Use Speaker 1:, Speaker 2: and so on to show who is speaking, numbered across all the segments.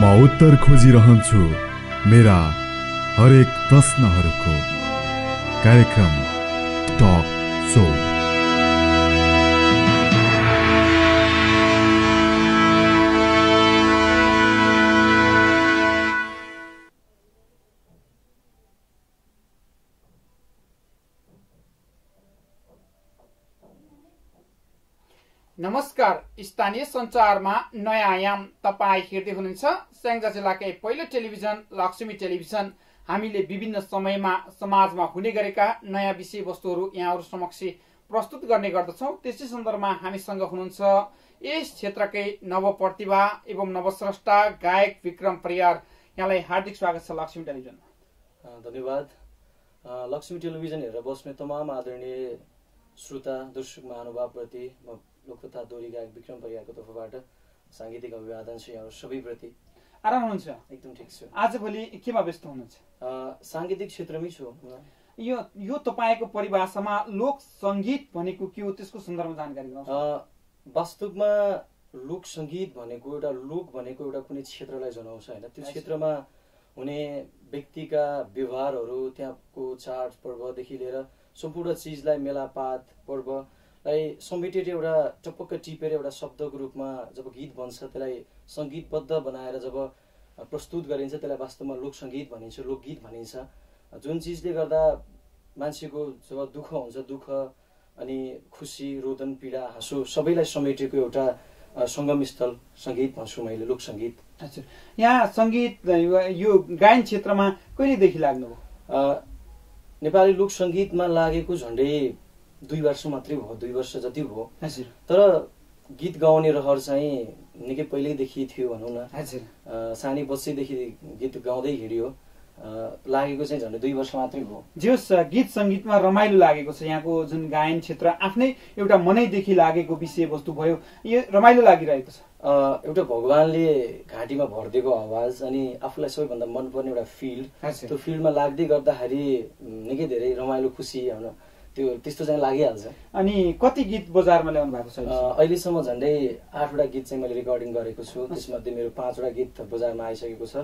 Speaker 1: म उत्तर खोजिरहन्छु। मेरा हरेक प्रश्नहरूको कार्यक्रम टक सो।
Speaker 2: नमस्कार स्थानीय सञ्चारमा नयाँ आयाम तपाईँ हेर्दै हुनुहुन्छ स्याङ्जा जिल्लाकै पहिलो टेलिभिजन लक्ष्मी टेलिभिजन। हामीले विभिन्न समयमा समाजमा हुने गरेका नयाँ विषयवस्तुहरू यहाँहरू समक्ष प्रस्तुत गर्ने गर्दछौँ। त्यसै सन्दर्भमा हामीसँग हुनुहुन्छ यस क्षेत्रकै नवप्रतिभा एवं नवस्रष्टा गायक विक्रम परियार। यहाँलाई हार्दिक स्वागत छ लक्ष्मी टेलिभिजनमा।
Speaker 3: धन्यवाद। लक्ष्मी टेलिभिजन हेरेर बस्ने तमाम आदरणीय श्रोता दर्शक महानुभावप्रति म लोककथा दोहोरी गायक विक्रम परियारको तर्फबाट साङ्गीतिक अभिवादन छ यहाँहरू सबैप्रति
Speaker 2: आराम हुनुहुन्छ?
Speaker 3: एकदम ठिक छु।
Speaker 2: आजभोलि केमा व्यस्त हुनुहुन्छ?
Speaker 3: साङ्गीतिक क्षेत्रमै छु।
Speaker 2: यो यो तपाईँको परिभाषामा लोक सङ्गीत भनेको के हो त्यसको सन्दर्भमा जानकारी
Speaker 3: वास्तवमा लोक सङ्गीत भनेको एउटा लोक भनेको एउटा कुनै क्षेत्रलाई जनाउँछ होइन। त्यो। क्षेत्रमा हुने व्यक्तिका व्यवहारहरू त्यहाँको चाड पर्वदेखि लिएर सम्पूर्ण चिजलाई मेलापात पर्वलाई समेटेर एउटा टपक्क टिपेर एउटा शब्दको रूपमा जब गीत बन्छ त्यसलाई सङ्गीतबद्ध बनाएर जब प्रस्तुत गरिन्छ त्यसलाई वास्तवमा लोक सङ्गीत भनिन्छ लोकगीत भनिन्छ। जुन चिजले गर्दा मान्छेको जब दुःख हुन्छ दुःख अनि खुसी रोदन पीडा हाँसो सबैलाई समेटेको एउटा सङ्गम स्थल सङ्गीत भन्छु मैले लोक सङ्गीत
Speaker 2: अच्छा। यहाँ सङ्गीत यो गायन क्षेत्रमा कहिलेदेखि लाग्नुभयो?
Speaker 3: नेपाली लोक सङ्गीतमा लागेको झन्डै दुई वर्ष मात्रै भयो दुई वर्ष जति भयो।
Speaker 2: हजुर।
Speaker 3: तर गीत गाउने रहर चाहिँ निकै पहिल्यैदेखि थियो भनौँ न। सानै बच्चैदेखि गीत गाउँदै हिँड्यो। लागेको चाहिँ झन्डै दुई वर्ष मात्रै भयो।
Speaker 2: जोस् गीत सङ्गीतमा रमाइलो लागेको छ। यहाँको जुन गायन क्षेत्र आफ्नै एउटा मनैदेखि लागेको विषयवस्तु भयो। यो रमाइलो लागिरहेको छ।
Speaker 3: एउटा भगवान्ले घाँटीमा भरिदिएको आवाज अनि आफूलाई सबैभन्दा मनपर्ने एउटा फिल्ड त्यो फिल्डमा लाग्दै गर्दाखेरि निकै धेरै रमाइलो खुसी त्यो त्यस्तो चाहिँ लागिहाल्छ।
Speaker 2: अनि कति गीत बजारमा ल्याउनु भएको छ?
Speaker 3: अहिलेसम्म झन्डै आठवटा गीत चाहिँ मैले रेकर्डिङ गरेको छु। त्यसमध्ये मेरो पाँचवटा गीत बजारमा आइसकेको छ।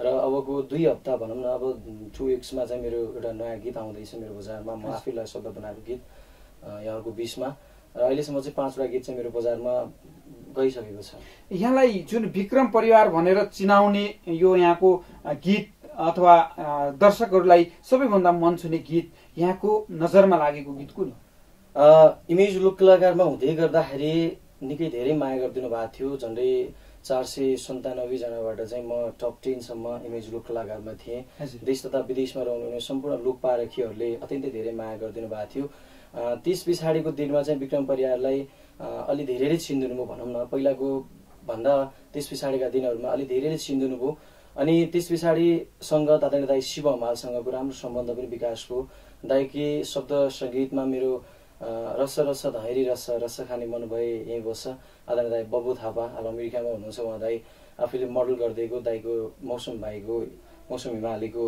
Speaker 3: र अबको दुई हप्ता भनौँ न अब टु विक्समा चाहिँ मेरो एउटा नयाँ गीत आउँदैछ मेरो बजारमा। म आफैलाई शब्द बनाएको गीत अ, यहाँहरूको बिचमा। र अहिलेसम्म चाहिँ पाँचवटा गीत चाहिँ मेरो बजारमा गइसकेको छ।
Speaker 2: यहाँलाई जुन विक्रम परिवार भनेर चिनाउने यो यहाँको गीत अथवा दर्शकहरूलाई सबैभन्दा मन छुने गीत यहाँको नजरमा लागेको गीत कुन
Speaker 3: इमेज लोक कलाकारमा हुँदै गर्दाखेरि निकै धेरै माया गरिदिनु भएको थियो। झन्डै चार सय सन्तानब्बेजनाबाट चाहिँ म टप टेनसम्म इमेज लोक कलाकारमा थिएँ देश तथा विदेशमा रहनुहुने सम्पूर्ण लोक पारखीहरूले अत्यन्तै धेरै माया गरिदिनु भएको थियो। त्यस पछाडिको दिनमा चाहिँ विक्रम परियारलाई अ, अलि धेरैले चिनिदिनु भयो भनौँ न। पहिलाको भन्दा त्यस पछाडिका दिनहरूमा अलि धेरैले चिनिदिनु भयो। अनि त्यस पछाडि सङ्गत आदरणीय दाई शिव हमालसँगको राम्रो सम्बन्ध पनि विकास भयो दाइकी शब्द सङ्गीतमा मेरो रस रस धैरी रस रस खाने मन भए यहीँ बस्छ आदरणीय दाई बबु थापा अब अमेरिकामा हुनुहुन्छ उहाँ दाई आफूले मोडल गरिदिएको दाईको मौसम भाइको मौसम हिमालीको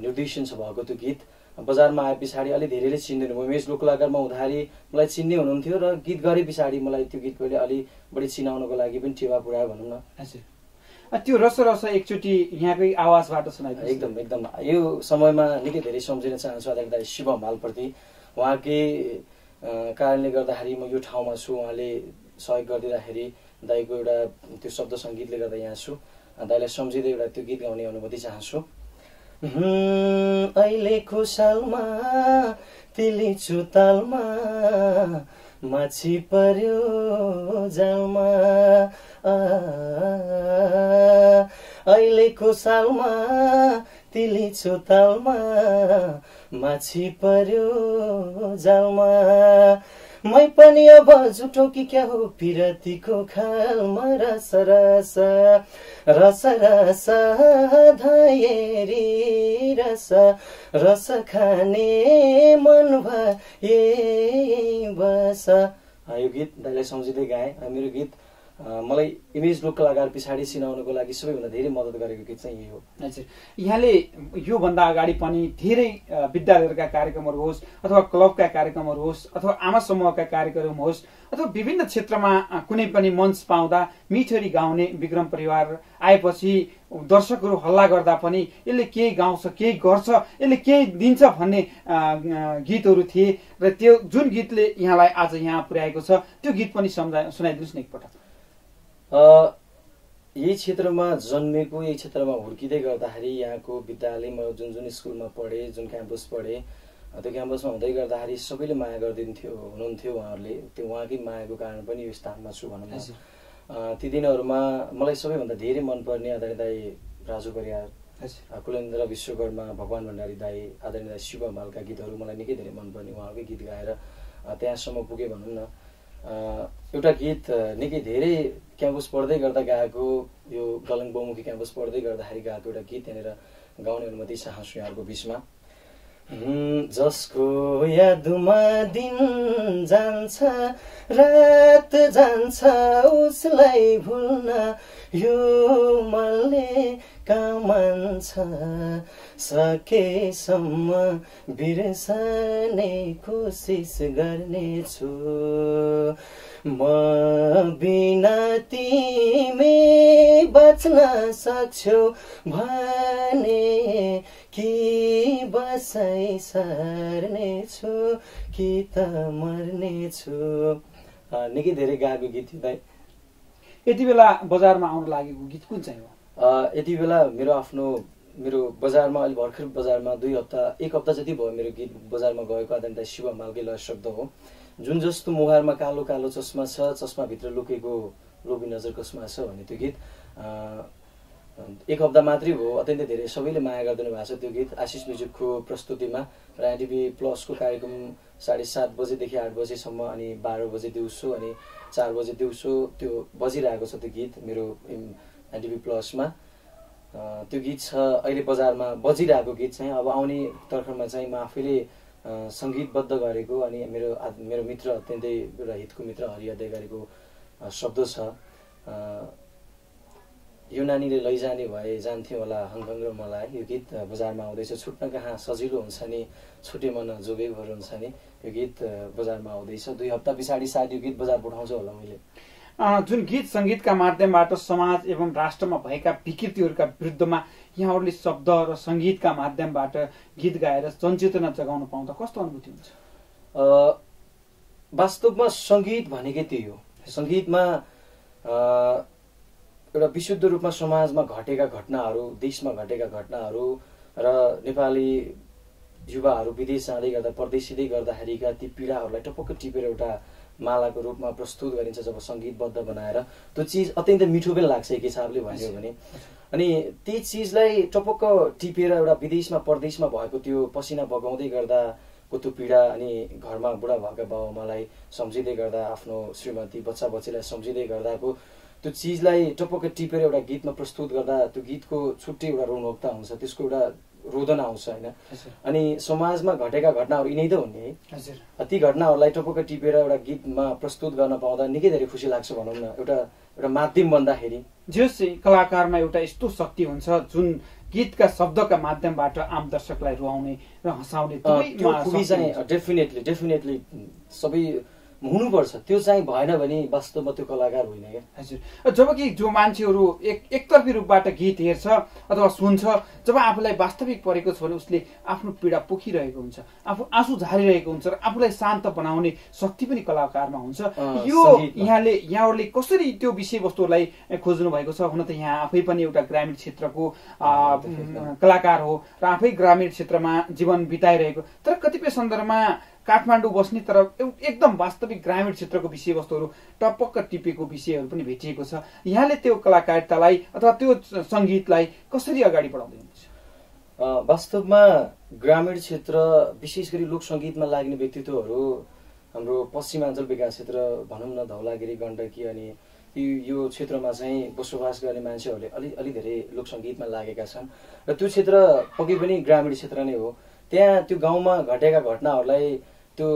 Speaker 3: निर्देशन छ भएको त्यो गीत। बजारमा आए पछाडि अलि धेरैले चिनिदिनु भयो। मेज लोक कलाकारमा हुँदाखेरि मलाई चिन्ने हुनुहुन्थ्यो र गीत गरे पछाडि मलाई त्यो गीत पहिले अलि बढी चिनाउनको लागि पनि टेवा पुऱ्यायो भनौँ न।
Speaker 2: हजुर। त्यो रस रस एकचोटि यहाँकै आवाजबाट सुनाइदिनुहोस्।
Speaker 3: एकदम एकदम। यो समयमा निकै धेरै सम्झिन चाहन्छु आदरणीय शिव हमालप्रति उहाँकै कारणले गर्दाखेरि म यो ठाउँमा छु। उहाँले सहयोग गरिदिँदाखेरि दाईको एउटा त्यो शब्द सङ्गीतले गर्दा यहाँ छु। दाईलाई सम्झिँदै एउटा त्यो गीत गाउने अनुमति चाहन्छु। हुँ, अहिलेको सालमा तिली चुतालमा माछी पर्यो जालमा अहिलेको सालमा तिली चुतालमा माछी पर्यो जालमा मै पनि अब झुटो कि क्या हो? पिरतीको खालमा रस रस रस रस धयरी रस रस खाने मन भए बस। यो गीत दाइलाई सम्झिँदै गाएँ। मेरो गीत। मलाई इमेज लोक कलाकार पछाडि चिनाउनको लागि सबैभन्दा धेरै मद्दत गरेको गीत चाहिँ यही हो।
Speaker 2: हजुर। यहाँले योभन्दा अगाडि पनि धेरै विद्यालयहरूका कार्यक्रमहरू होस् अथवा क्लबका कार्यक्रमहरू होस् अथवा आमा समूहका कार्यक्रम होस् अथवा विभिन्न क्षेत्रमा कुनै पनि मञ्च पाउँदा मिठोरी गाउने विक्रम परिवार आएपछि दर्शकहरू हल्ला गर्दा पनि यसले केही गाउँछ केही गर्छ यसले केही दिन्छ भन्ने गीतहरू थिए। र त्यो जुन गीतले यहाँलाई आज यहाँ पुर्याएको छ त्यो गीत पनि सम्झा सुनाइदिनुहोस् न एकपटक।
Speaker 3: यही क्षेत्रमा जन्मेको यही क्षेत्रमा हुर्किँदै गर्दाखेरि यहाँको विद्यालयमा जुन जुन स्कुलमा पढेँ जुन क्याम्पस पढेँ त्यो क्याम्पसमा हुँदै गर्दाखेरि सबैले माया गरिदिन्थ्यो हुनुहुन्थ्यो उहाँहरूले। त्यो उहाँकै मायाको कारण पनि यो स्थानमा छु भनौँ न। ती दिनहरूमा मलाई सबैभन्दा धेरै मनपर्ने आदरणीय दाई राजु परियार कुलेन्द्र विश्वकर्मा भगवान् भण्डारी दाई आदरणीय दाई शिव मालका गीतहरू मलाई निकै धेरै मनपर्ने उहाँकै गीत गाएर त्यहाँसम्म पुगेँ भनौँ न। एउटा गीत निकै धेरै क्याम्पस पढ्दै गर्दा गाएको यो गलङ बहुमुखी क्याम्पस पढ्दै गर्दाखेरि गाएको एउटा गीत त्यहाँनिर गाउने अनुमति चाहन्छु यहाँहरूको बिचमा। जसको यादमा दिन जान्छ रात जान्छ उसलाई भुल्न यो मनले कामन्छ। सकेसम्म बिर्सने कोसिस गर्नेछु। म बिना तिमी बच्न सक्छौ भने कि बसाइ सर्नेछु कि त मर्नेछु। निकै धेरै गाएको गीत थियो दाइ।
Speaker 2: यति बेला बजारमा आउन लागेको गीत कुन चाहिँ हो?
Speaker 3: यति बेला मेरो आफ्नो मेरो बजारमा अहिले भर्खर बजारमा दुई हप्ता एक हप्ता जति भयो मेरो गीत बजारमा गएको आदरणीय शिव मालकै लय शब्द हो। जुन जस्तो मुहारमा कालो कालो चस्मा छ चस्माभित्र लुकेको लोभी नजर कसमा छ भन्ने त्यो गीत। एक हप्ता मात्रै भयो अत्यन्तै धेरै सबैले माया गरिदिनु भएको छ त्यो गीत। आशिष म्युजिकको प्रस्तुतिमा र एनटिभी प्लसको कार्यक्रम साढे सात बजेदेखि आठ बजेसम्म अनि बाह्र बजे दिउँसो अनि चार बजे दिउँसो त्यो बजिरहेको छ त्यो गीत मेरो एनटिभी प्लसमा। त्यो गीत छ अहिले बजारमा बजिरहेको गीत चाहिँ। अब आउने तर्खरमा चाहिँ म आफैले सङ्गीतबद्ध गरेको अनि मेरो मेरो मित्र अत्यन्तै एउटा हितको मित्र हरि अधिकारीको अ, शब्द छ। यो नानीले लैजाने भए जान्थ्यो होला हङकङ र मलाई। यो गीत बजारमा आउँदैछ छुट्न कहाँ सजिलो हुन्छ नि? छुटे मन जोगै भर हुन्छ नि? यो गीत बजारमा आउँदैछ। दुई हप्ता पछाडि सायद यो गीत बजार पठाउँछु होला मैले।
Speaker 2: जुन गीत सङ्गीतका माध्यमबाट समाज एवं राष्ट्रमा भएका विकृतिहरूका विरुद्धमा यहाँहरूले शब्द र सङ्गीतका माध्यमबाट गीत गाएर जनचेतना जगाउन पाउँदा कस्तो अनुभूति हुन्छ?
Speaker 3: वास्तवमा सङ्गीत भनेकै त्यही हो। सङ्गीतमा एउटा विशुद्ध रूपमा समाजमा घटेका घटनाहरू देशमा घटेका घटनाहरू र नेपाली युवाहरू विदेश जाँदै गर्दा परदेशिँदै गर्दाखेरिका ती पीडाहरूलाई टपक्क टिपेर एउटा मालाको रूपमा प्रस्तुत गरिन्छ जब सङ्गीतबद्ध बनाएर। त्यो चिज अत्यन्तै मिठो पनि लाग्छ एक हिसाबले भन्यो भने। अनि ती चिजलाई टपक्क टिपेर एउटा विदेशमा परदेशमा भएको त्यो पसिना बगाउँदै गर्दाको त्यो पीडा अनि घरमा बुढा भएका बाबुआमालाई सम्झिँदै गर्दा आफ्नो श्रीमती बच्चा बच्चीलाई सम्झिँदै गर्दाको त्यो चिजलाई टपक्क टिपेर एउटा गीतमा प्रस्तुत गर्दा त्यो गीतको छुट्टै एउटा रोनकता हुन्छ त्यसको एउटा रोदन आउँछ होइन? अनि समाजमा घटेका घटनाहरू यिनै त हुने है। ती घटनाहरूलाई टपक्क टिपेर एउटा गीतमा प्रस्तुत गर्न पाउँदा निकै धेरै खुसी लाग्छ भनौँ न। एउटा एउटा माध्यम बन्दाखेरि।
Speaker 2: जे चाहिँ कलाकारमा एउटा यस्तो शक्ति हुन्छ जुन गीतका शब्दका माध्यमबाट आम दर्शकलाई रुवाउने र हँसाउने।
Speaker 3: डेफिनेटली डेफिनेटली सबै हुनुपर्छ। त्यो चाहिँ भएन भने वास्तवमा त्यो कलाकार होइन क्या।
Speaker 2: हजुर। जबकि जो मान्छेहरू एक एकतर्फी रूपबाट गीत हेर्छ अथवा सुन्छ जब आफूलाई वास्तविक परेको छ भने उसले आफ्नो पीडा पोखिरहेको हुन्छ आफू आँसु झारिरहेको हुन्छ र आफूलाई शान्त बनाउने शक्ति पनि कलाकारमा हुन्छ। यो। यहाँले यहाँहरूले कसरी त्यो विषयवस्तुहरूलाई खोज्नु भएको छ हुन त यहाँ आफै पनि एउटा ग्रामीण क्षेत्रको कलाकार हो र आफै ग्रामीण क्षेत्रमा जीवन बिताइरहेको। तर कतिपय सन्दर्भमा काठमाडौँ बस्ने तर एकदम वास्तविक ग्रामीण क्षेत्रको विषयवस्तुहरू टपक्क टिपेको विषयहरू पनि भेटिएको छ। यहाँले त्यो कलाकारितालाई अथवा त्यो सङ्गीतलाई कसरी अगाडि बढाउँदै हुनुहुन्छ?
Speaker 3: वास्तवमा ग्रामीण क्षेत्र विशेष गरी लोक सङ्गीतमा लाग्ने व्यक्तित्वहरू हाम्रो पश्चिमाञ्चल विकास क्षेत्र भनौँ न धौलागिरी गण्डकी अनि यो यो क्षेत्रमा चाहिँ बसोबास गर्ने मान्छेहरूले अलि अलि धेरै लोक सङ्गीतमा लागेका छन्। र त्यो क्षेत्र पक्कै पनि ग्रामीण क्षेत्र नै हो। त्यहाँ त्यो गाउँमा घटेका घटनाहरूलाई त्यो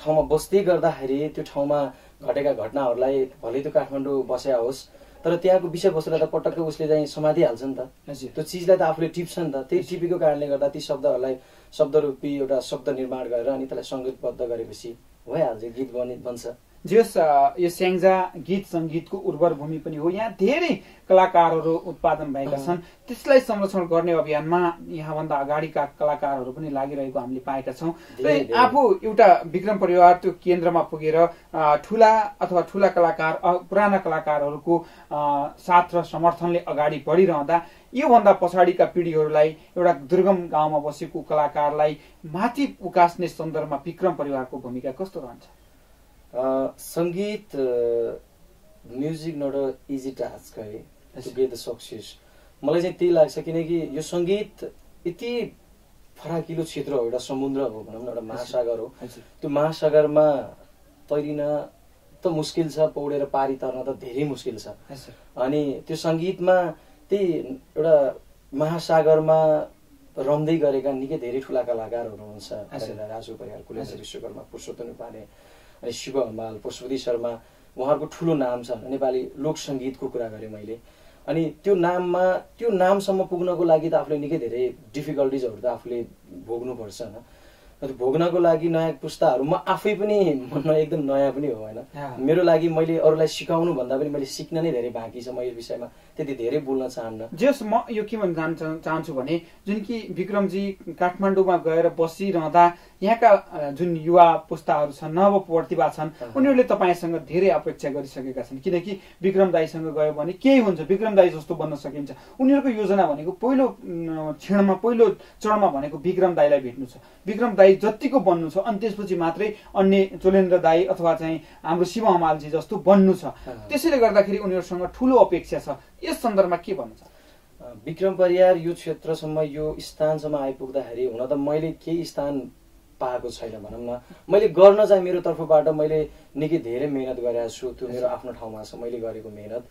Speaker 3: ठाउँमा बस्दै गर्दाखेरि त्यो ठाउँमा घटेका घटनाहरूलाई भलै त्यो काठमाडौँ बस्या होस् तर त्यहाँको विषयवस्तुलाई त पटक्कै उसले चाहिँ समातिहाल्छ नि त।
Speaker 2: हजुर।
Speaker 3: त्यो चिजलाई त आफूले टिप्छ नि त। त्यही टिपेको कारणले गर्दा ती शब्दहरूलाई शब्दरूपी एउटा शब्द निर्माण गरेर अनि त्यसलाई सङ्गीतबद्ध गरेपछि भइहाल्छ गीत बनि बन्छ।
Speaker 2: जस यो स्याङ्जा गीत सङ्गीतको उर्वर भूमि पनि हो। यहाँ धेरै कलाकारहरू उत्पादन भएका छन्। त्यसलाई संरक्षण गर्ने अभियानमा यहाँभन्दा अगाडिका कलाकारहरू पनि लागिरहेको हामीले पाएका छौँ। र। आफू एउटा विक्रम परिवार त्यो केन्द्रमा पुगेर ठुला अथवा ठुला कलाकार पुराना कलाकारहरूको साथ र समर्थनले अगाडि बढिरहँदा योभन्दा पछाडिका पिँढीहरूलाई एउटा दुर्गम गाउँमा बसेको कलाकारलाई माथि उकास्ने सन्दर्भमा विक्रम परिवारको भूमिका कस्तो रहन्छ?
Speaker 3: सङ्गीत music not a easy task है टु गेट द सक्सेस मलाई चाहिँ त्यही लाग्छ किनकि यो सङ्गीत यति फराकिलो क्षेत्र हो एउटा समुद्र हो भनौँ न एउटा महासागर हो। त्यो महासागरमा तैरिन त मुस्किल छ पौडेर पारी तर्न त धेरै मुस्किल छ। अनि त्यो सङ्गीतमा त्यही एउटा महासागरमा रम्दै गरेका निकै धेरै ठुला कलाकारहरू हुनुहुन्छ। राजु परियार कुलेन्द्र
Speaker 2: हजुर।
Speaker 3: विश्वकर्मा पुरुषोत्तम पाने अनि शिव हमाल पशुपति शर्मा उहाँहरूको ठुलो नाम छ नेपाली लोक सङ्गीतको कुरा गरेँ मैले। अनि त्यो नाममा त्यो नामसम्म पुग्नको लागि त आफूले निकै धेरै डिफिकल्टिजहरू त आफूले भोग्नुपर्छ होइन? भोग्नको लागि नयाँ पुस्ताहरू म आफै पनि म न- एकदम नयाँ पनि हो होइन। मेरो लागि मैले अरूलाई सिकाउनु भन्दा पनि मैले सिक्न नै धेरै बाँकी छ म यस विषयमा। त्यति धेरै बोल्न चाहन्न।
Speaker 2: जस म यो के भन्न चाहन्छ चाहन्छु भने जुन कि विक्रमजी काठमाडौँमा गएर बसिरहँदा यहाँका जुन युवा पुस्ताहरू छन् नव प्रतिभा छन्। उनीहरूले तपाईँसँग धेरै अपेक्षा गरिसकेका छन्। किनकि विक्रम दाईसँग गयो भने केही हुन्छ विक्रम दाई जस्तो बन्न सकिन्छ। उनीहरूको योजना भनेको पहिलो क्षणमा पहिलो चरणमा भनेको विक्रम दाईलाई भेट्नु छ। विक्रम दाई जतिको बन्नु छ अनि त्यसपछि मात्रै अन्य चोलेन्द्र दाई अथवा चाहिँ हाम्रो शिव हमालजी जस्तो बन्नु छ। त्यसैले गर्दाखेरि उनीहरूसँग ठुलो अपेक्षा छ। यस सन्दर्भमा के भन्नु छ?
Speaker 3: विक्रम परियार यो क्षेत्रसम्म यो स्थानसम्म आइपुग्दाखेरि हुन त मैले केही स्थान पाएको छैन भनौँ न। मैले गर्न चाहिँ मेरो तर्फबाट मैले निकै धेरै मिहिनेत गरेको छु त्यो मेरो आफ्नो ठाउँमा छ मैले गरेको मिहिनेत।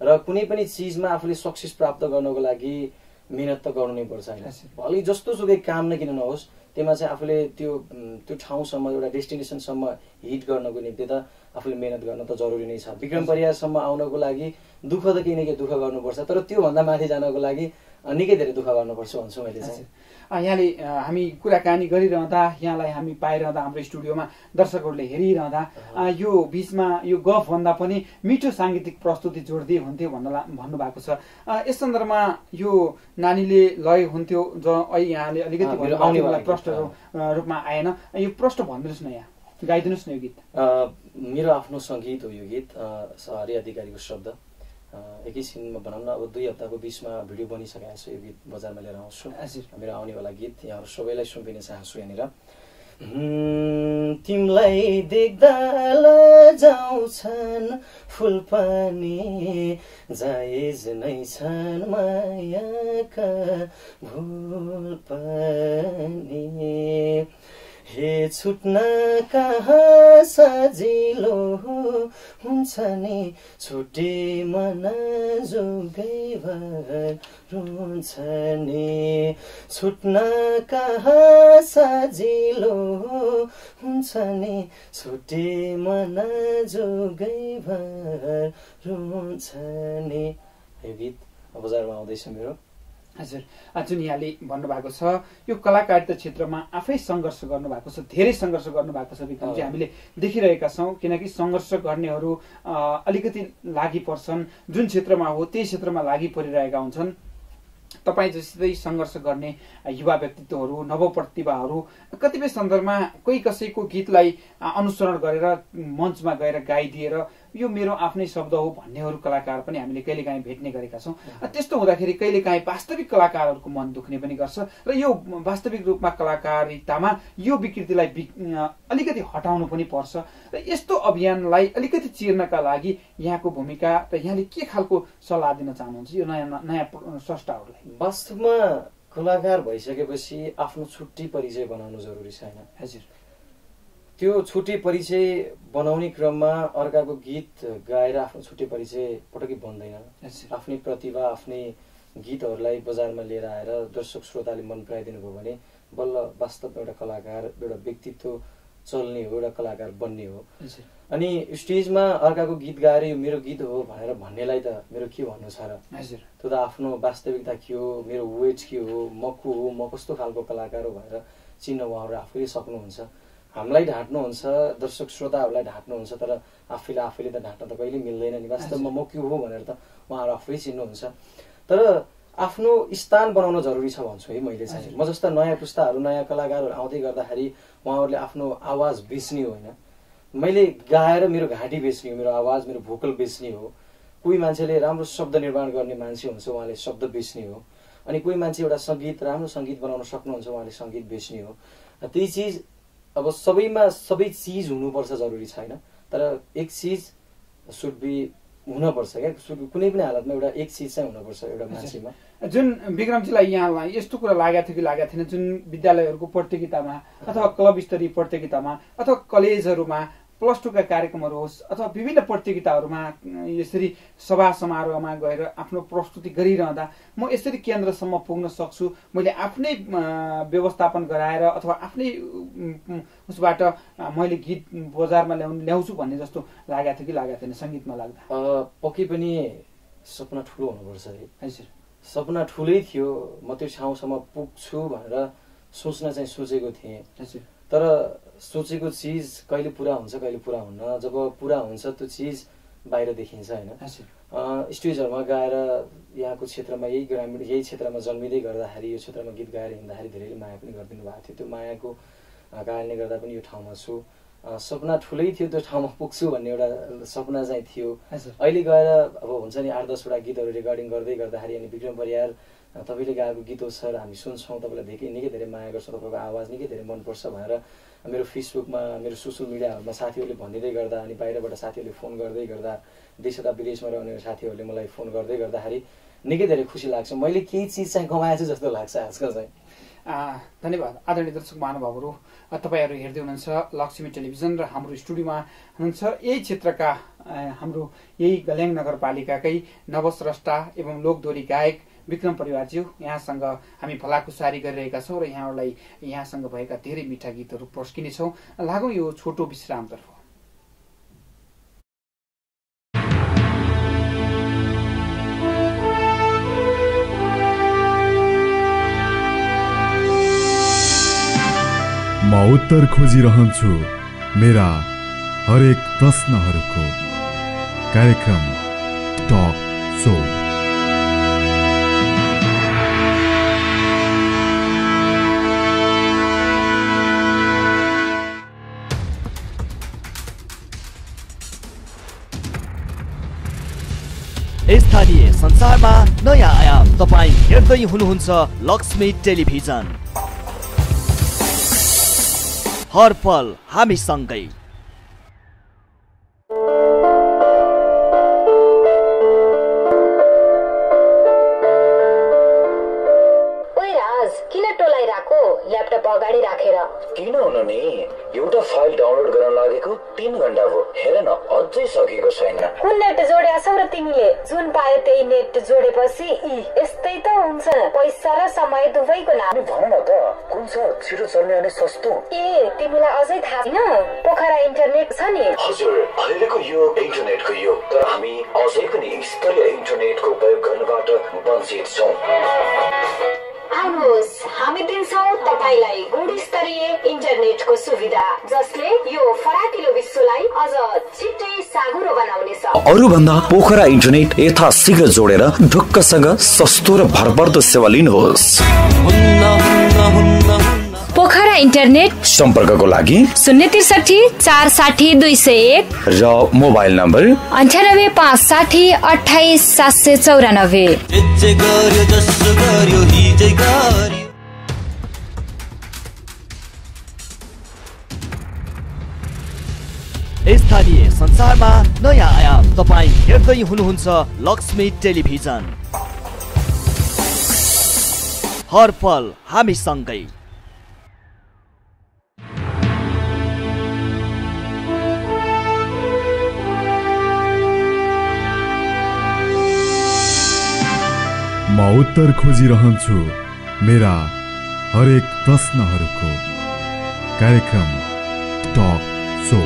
Speaker 3: र कुनै पनि चिजमा आफूले सक्सेस प्राप्त गर्नको लागि मिहिनेत त गर्नु नै पर्छ होइन। भोलि जस्तो सुकै काम नै किन नहोस् त्यसमा चाहिँ आफूले त्यो त्यो ठाउँसम्म एउटा डेस्टिनेसनसम्म हिट गर्नको निम्ति त आफूले मिहिनेत गर्न त जरुरी नै छ। विक्रम परियारसम्म आउनको लागि दुःख त केही न केही दुःख गर्नुपर्छ तर त्योभन्दा माथि जानको लागि निकै धेरै दुःख गर्नुपर्छ भन्छु मैले चाहिँ।
Speaker 2: यहाँले हामी कुराकानी गरिरहँदा यहाँलाई हामी पाइरहँदा हाम्रो स्टुडियोमा दर्शकहरूले हेरिरहँदा यो बिचमा यो गफभन्दा पनि मिठो साङ्गीतिक प्रस्तुति जोडिदिए हुन्थ्यो भन्न भन्नुभएको छ। यस सन्दर्भमा यो नानीले लय हुन्थ्यो ज अहिले यहाँले अलिकति प्रष्ट रूपमा आएन। यो प्रष्ट भनिदिनुहोस् न यहाँ। गाइदिनुहोस् न यो गीत।
Speaker 3: मेरो आफ्नो सङ्गीत हो यो गीत अ, हरि अधिकारीको शब्द। एकैछिनमा भनौँ न अब दुई हप्ताको बिचमा भिडियो बनिसकेको छु यो गीत बजारमा लिएर आउँछु। मेरो आउनेवाला गीत यहाँहरू सबैलाई सुम्पिन चाहन्छु यहाँनिर। तिमीलाई देख्दा लजाउँछन् फुल पनि जायज नै छन् मायाका भुल पनि। हे छुट्न कहाँ सजिलो हुन्छ नि छुटे मन जुगै भर रुन्छ नि। छुट्न कहाँ सजिलो हुन्छ नि छुटे मन जुगै भर रुन्छ नि। यो गीत बजारमा आउँदैछ मेरो।
Speaker 2: हजुर। जुन यहाँले भन्नुभएको छ यो कलाकारिता क्षेत्रमा आफै सङ्घर्ष गर्नुभएको छ धेरै सङ्घर्ष गर्नुभएको छ विक्रमजी। हामीले देखिरहेका छौँ किनकि सङ्घर्ष गर्नेहरू अलिकति लागि पर्छन् जुन क्षेत्रमा हो त्यही क्षेत्रमा लागि परिरहेका हुन्छन्। तपाईँ जस्तै सङ्घर्ष गर्ने युवा व्यक्तित्वहरू नवप्रतिभाहरू कतिपय सन्दर्भमा कोही कसैको गीतलाई अनुसरण गरेर मञ्चमा गएर गाइदिएर यो मेरो आफ्नै शब्द हो भन्नेहरू कलाकार पनि हामीले कहिलेकाहीँ भेट्ने गरेका छौँ। त्यस्तो हुँदाखेरि कहिलेकाहीँ वास्तविक कलाकारहरूको मन दुख्ने पनि गर्छ र यो वास्तविक रूपमा कलाकारितामा यो विकृतिलाई अलिकति हटाउनु पनि पर्छ। र यस्तो अभियानलाई अलिकति चिर्नका लागि यहाँको भूमिका र यहाँले के खालको सल्लाह दिन चाहनुहुन्छ? यो नयाँ नयाँ स्रष्टाहरूलाई।
Speaker 3: वास्तवमा कलाकार भइसकेपछि आफ्नो छुट्टी परिचय बनाउनु जरुरी छैन।
Speaker 2: हजुर।
Speaker 3: त्यो छुट्टी परिचय बनाउने क्रममा अर्काको गीत गाएर आफ्नो छुट्टी परिचय पटक्कै बन्दैन। आफ्नै प्रतिभा आफ्नै गीतहरूलाई बजारमा लिएर आएर दर्शक श्रोताले मन पराइदिनु भयो भने बल्ल वास्तव एउटा कलाकार एउटा व्यक्तित्व चल्ने हो एउटा कलाकार बन्ने हो। अनि स्टेजमा अर्काको गीत गाएर यो मेरो गीत हो भनेर भन्नेलाई त मेरो के भन्नु छ र?
Speaker 2: हजुर।
Speaker 3: त्यो त आफ्नो वास्तविकता के हो मेरो वेट के हो म को हो म कस्तो खालको कलाकार हो भनेर चिन्न उहाँहरू आफैले सक्नुहुन्छ। हामीलाई ढाँट्नुहुन्छ दर्शक श्रोताहरूलाई ढाँट्नुहुन्छ तर आफैले आफैले त ढाँट्न त कहिले मिल्दैन नि। वास्तवमा म के हो भनेर त उहाँहरू आफै चिन्नुहुन्छ। तर आफ्नो स्थान बनाउन जरुरी छ भन्छु है मैले चाहिँ। म जस्ता नयाँ पुस्ताहरू नयाँ कलाकारहरू आउँदै गर्दाखेरि उहाँहरूले आफ्नो आवाज बेच्ने होइन। मैले गाएर मेरो घाँटी बेच्ने हो मेरो आवाज मेरो भोकल बेच्ने हो। कोही मान्छेले राम्रो शब्द निर्माण गर्ने मान्छे हुन्छ उहाँले शब्द बेच्ने हो। अनि कोही मान्छे एउटा सङ्गीत राम्रो सङ्गीत बनाउन सक्नुहुन्छ उहाँले सङ्गीत बेच्ने हो। त्यही चिज अब सबैमा सबै चिज हुनुपर्छ जरुरी छैन तर एक चिज सुड बी हुनपर्छ क्या? कुनै पनि हालतमा एउटा एक चिज चाहिँ हुनपर्छ एउटा मान्छेमा।
Speaker 2: जुन विक्रमजीलाई यहाँलाई यस्तो कुरा लागेको थियो कि लागेको थिएन जुन विद्यालयहरूको प्रतियोगितामा अथवा क्लब स्तरीय प्रतियोगितामा अथवा कलेजहरूमा प्लस टूका कार्यक्रमहरू होस् अथवा विभिन्न प्रतियोगिताहरूमा यसरी सभा समारोहमा गएर आफ्नो प्रस्तुति गरिरहँदा म यसरी केन्द्रसम्म पुग्न सक्छु। मैले आफ्नै व्यवस्थापन गराएर अथवा आफ्नै उसबाट मैले गीत बजारमा ल्याउनु ल्याउँछु भन्ने जस्तो लागेको थियो कि लागेको थिएन सङ्गीतमा लाग्दा।
Speaker 3: पक्कै पनि सपना ठुलो हुनुपर्छ है।
Speaker 2: हजुर
Speaker 3: सपना ठुलै थियो म त्यो ठाउँसम्म पुग्छु भनेर सोच्न चाहिँ सोचेको थिएँ।
Speaker 2: हजुर
Speaker 3: तर सोचेको चिज कहिले पुरा हुन्छ कहिले पुरा हुन्न जब पुरा हुन्छ त्यो चिज बाहिर देखिन्छ होइन? स्टेजहरूमा गाएर यहाँको क्षेत्रमा यही ग्रामीण यही क्षेत्रमा जन्मिँदै गर्दाखेरि यो क्षेत्रमा गीत गाएर हिँड्दाखेरि धेरैले माया पनि गरिदिनु भएको थियो। त्यो मायाको कारणले गर्दा पनि यो ठाउँमा छु। सपना ठुलै थियो त्यो ठाउँमा पुग्छु भन्ने एउटा सपना चाहिँ थियो। अहिले गएर अब हुन्छ नि आठ दसवटा गीतहरू रेकर्डिङ गर्दै गर्दाखेरि अनि विक्रम परियार तपाईँले गाएको गीत हो सर हामी सुन्छौँ तपाईँलाई धेरै निकै धेरै माया गर्छौँ तपाईँको आवाज निकै धेरै मनपर्छ भनेर मेरो फेसबुकमा मेरो सोसियल मिडियाहरूमा साथीहरूले भनिदिँदै गर्दा अनि बाहिरबाट साथीहरूले फोन गर्दै गर्दा देश तथा विदेशमा रहने साथीहरूले मलाई फोन गर्दै गर्दाखेरि निकै धेरै खुसी लाग्छ। मैले केही चिज चाहिँ कमाएछु जस्तो लाग्छ आजकल चाहिँ।
Speaker 2: धन्यवाद। आदरणीय दर्शक महानुभावहरू तपाईँहरू हेर्दै हुनुहुन्छ लक्ष्मी टेलिभिजन र हाम्रो स्टुडियोमा हुनुहुन्छ यही क्षेत्रका हाम्रो यही गल्याङ नगरपालिकाकै नवस्रष्टा एवं लोकदोरी गायक विक्रम परिवारज्यू यहाँसँग हामी भलाकुसारी गरिरहेका छौँ र यहाँहरूलाई यहाँसँग भएका धेरै मिठा गीतहरू पस्किनेछौँ लागौँ यो छोटो विश्रामतर्फ।
Speaker 1: म उत्तर खोजिरहन्छु मेरा हरेक प्रश्नहरूको। कार्यक्रम टक सो।
Speaker 4: संसारमा नयाँ आयाम तपाईँ हेर्दै हुनुहुन्छ लक्ष्मी टेलिभिजन। हर पल हामी
Speaker 5: घन्टा भयो हेर न अझै सकेको छैन।
Speaker 6: कुन नेट जोड्या छौ र तिमीले? जुन पायो त्यही नेट जोडेपछि इ यस्तै त हुन्छ। पैसा र समय दुवैको
Speaker 5: अनि भन न त कुन छ छिटो चल्ने अनि सस्तो?
Speaker 6: ए तिमीलाई अझै थाहा छैन? पोखरा इन्टरनेट छ नि।
Speaker 5: हजुर अहिलेको युग इन्टरनेटको युग तर हामी अझै पनि स्तरीय इन्टरनेटको प्रयोग गर्नबाट वञ्चित छौँ।
Speaker 6: आउनुहोस् हामी दिन्छौ तपाईँलाई गुणस्तरीय इन्टरनेटको सुविधा जसले यो फराकिलो विश्वलाई अझ छिट्टै साँघुरो बनाउनेछ।
Speaker 5: अरूभन्दा पोखरा इन्टरनेट यथाशीघ्र जोडेर ढुक्कसँग सस्तो र भरपर्दो सेवा लिनुहोस्।
Speaker 7: पोखरा इन्टरनेट।
Speaker 5: सम्पर्कको लागि
Speaker 7: शून्य त्रिसठी चार साठी दुई सय एक।
Speaker 5: र मोबाइल नम्बर
Speaker 7: अन्ठानब्बे पाँच साठी अठाइस सात सय चौरानब्बे।
Speaker 4: स्थानीय संसारमा नयाँ आयाम तपाईँ हेर्दै हुनुहुन्छ लक्ष्मी टेलिभिजन। हर पल हामी
Speaker 1: म उत्तर खोजिरहन्छु। मेरा हरेक प्रश्नहरूको कार्यक्रम टक सो।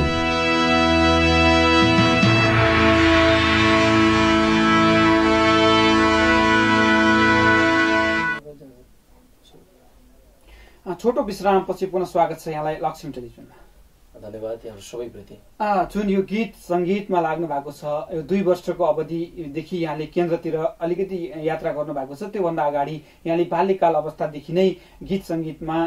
Speaker 2: छोटो विश्रामपछि पुनः स्वागत छ यहाँलाई लक्ष्मी टेलिभिजनमा।
Speaker 3: धन्यवाद यहाँहरू सबैप्रति
Speaker 2: जुन यो गीत सङ्गीतमा लाग्नु भएको छ यो दुई वर्षको अवधिदेखि यहाँले केन्द्रतिर अलिकति यात्रा गर्नु भएको छ त्योभन्दा अगाडि यहाँले बाल्यकाल अवस्थादेखि नै गीत सङ्गीतमा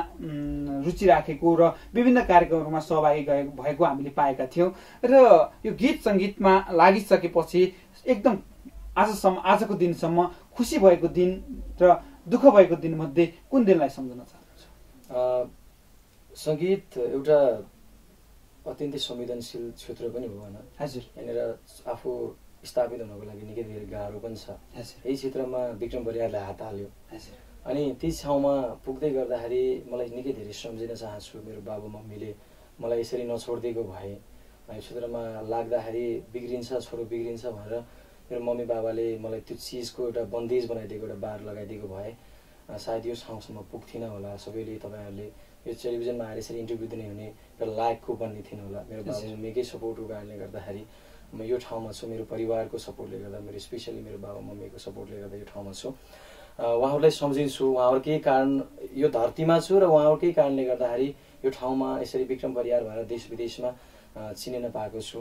Speaker 2: रुचि राखेको र विभिन्न कार्यक्रमहरूमा सहभागी भएको हामीले पाएका थियौँ। र यो गीत सङ्गीतमा लागिसकेपछि एकदम आजसम्म आजको दिनसम्म खुसी भएको दिन र दुःख भएको दिनमध्ये कुन दिनलाई सम्झन चाहनुहुन्छ?
Speaker 3: अ, सङ्गीत एउटा अत्यन्तै संवेदनशील क्षेत्र पनि हो होइन?
Speaker 2: हजुर।
Speaker 3: यहाँनिर आफू स्थापित हुनको लागि निकै धेरै गाह्रो पनि छ। यही क्षेत्रमा विक्रम परिवारले हात हाल्यो।
Speaker 2: हजुर।
Speaker 3: अनि त्यस ठाउँमा पुग्दै गर्दाखेरि मलाई निकै धेरै सम्झिन चाहन्छु। मेरो बाबु मम्मीले मलाई यसरी नछोडिदिएको भए यो क्षेत्रमा लाग्दाखेरि बिग्रिन्छ छोरो बिग्रिन्छ भनेर मेरो मम्मी बाबाले मलाई त्यो चिजको एउटा बन्देज बनाइदिएको एउटा बार लगाइदिएको भए सायद यो ठाउँसम्म पुग्थिनँ होला। सबैले तपाईँहरूले यो टेलिभिजनमा आएर यसरी इन्टरभ्यू दिने हुने एउटा लायकको बन्ने थिएन होला। मेरो बाबु। मम्मीकै सपोर्टको कारणले गर्दाखेरि म यो ठाउँमा छु मेरो परिवारको सपोर्टले गर्दा मेरो स्पेसली मेरो बाबा मम्मीको सपोर्टले गर्दा यो ठाउँमा छु। उहाँहरूलाई सम्झिन्छु उहाँहरूकै कारण यो धरतीमा छु र उहाँहरूकै कारणले गर्दाखेरि यो ठाउँमा यसरी विक्रम परिवार भएर देश विदेशमा चिनिन पाएको छु।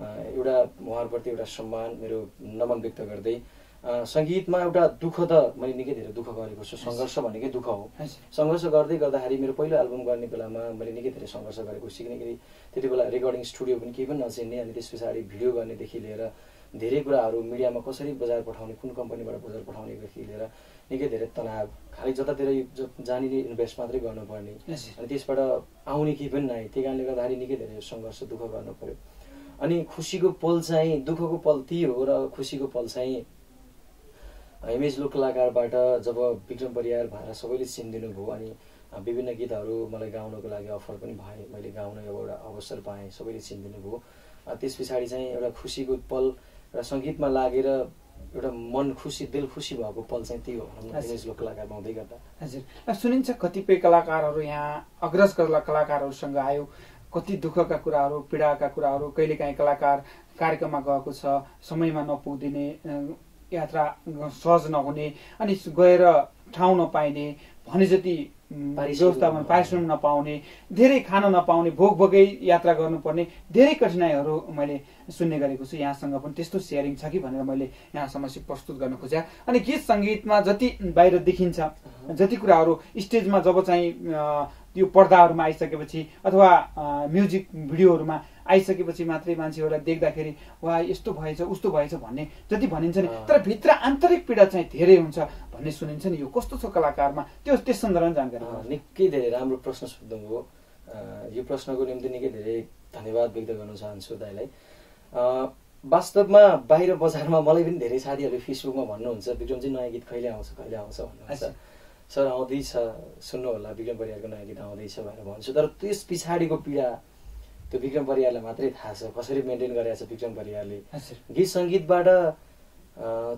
Speaker 3: एउटा उहाँहरूप्रति एउटा सम्मान मेरो नमन व्यक्त गर्दै सङ्गीतमा एउटा दुःख त मैले निकै धेरै दुःख गरेको छु। सङ्घर्ष भनेकै दुःख हो। सङ्घर्ष गर्दै गर्दाखेरि मेरो पहिलो एल्बम गर्ने बेलामा मैले निकै धेरै सङ्घर्ष गरेको छु। किनकि त्यति बेला रेकर्डिङ स्टुडियो पनि केही पनि नचिन्ने अनि त्यस पछाडि भिडियो गर्नेदेखि लिएर धेरै कुराहरू मिडियामा कसरी बजार पठाउने कुन कम्पनीबाट बजार पठाउनेदेखि लिएर निकै धेरै तनाव खालि जतातिर ज- जहाँनिर इन्भेस्ट मात्रै गर्नुपर्ने। अनि त्यसबाट आउने केही पनि नआए। त्यही कारणले गर्दाखेरि निकै धेरै सङ्घर्ष दुःख गर्नु पर्यो। अनि खुसीको पल चाहिँ दुःखको पल ती हो र खुसीको पल चाहिँ इमेज लोक कलाकारबाट जब विक्रम परियार भएर सबैले चिनिदिनु भयो अनि विभिन्न गीतहरू मलाई गाउनको लागि अफर पनि भए मैले गाउन एउटा अवसर पाएँ सबैले चिनिदिनु भयो त्यस पछाडि चाहिँ एउटा खुसीको पल र सङ्गीतमा लागेर एउटा मन खुसी दिल खुसी भएको पल चाहिँ त्यो हो लोक कलाकारमा हुँदै गर्दा।
Speaker 2: हजुर। सुनिन्छ कतिपय कलाकारहरू यहाँ अग्रज कला कलाकारहरूसँग आयो। कति दुःखका कुराहरू पीडाका कुराहरू कहिलेकाहीँ कलाकार कार्यक्रममा गएको छ समयमा नपुगिदिने यात्रा सहज नहुने अनि गएर ठाउँ नपाइने भने जति
Speaker 3: पारिश्रमिक
Speaker 2: व्यवस्थापन
Speaker 3: नपाउने।
Speaker 2: धेरै खान नपाउने भोग भोगै यात्रा गर्नुपर्ने धेरै कठिनाइहरू मैले सुन्ने गरेको छु। यहाँसँग पनि त्यस्तो सेयरिङ छ कि भनेर मैले यहाँ समस्या प्रस्तुत गर्न खोजेँ। अनि गीत सङ्गीतमा जति बाहिर देखिन्छ जति कुराहरू स्टेजमा जब चाहिँ त्यो पर्दाहरूमा आइसकेपछि अथवा म्युजिक भिडियोहरूमा आइसकेपछि मात्रै मान्छेहरूलाई देख्दाखेरि वा यस्तो भएछ उस्तो भएछ भन्ने जति भनिन्छ नि। तर भित्र आन्तरिक पीडा चाहिँ धेरै हुन्छ भन्ने सुनिन्छ नि यो कस्तो छ कलाकारमा त्यो त्यस सन्दर्भमा जानकारी।
Speaker 3: निकै धेरै राम्रो प्रश्न सोध्नुभयो अँ, यो प्रश्नको निम्ति निकै धेरै धन्यवाद व्यक्त गर्न चाहन्छु दाइलाई अँ, वास्तवमा बाहिर बजारमा मलाई पनि धेरै साथीहरूले फेसबुकमा भन्नुहुन्छ विक्रमजी नयाँ गीत कहिले आउँछ कहिले आउँछ भन्नुहुन्छ। सर आउँदैछ सुन्नु होला विक्रम परिवारको नयाँ गीत आउँदैछ भनेर भन्छु तर त्यस पछाडिको पीडा त्यो विक्रम परिवारलाई मात्रै थाहा छ कसरी मेन्टेन गरेको छ विक्रम परिवारले
Speaker 2: हजुर।
Speaker 3: गीत सङ्गीतबाट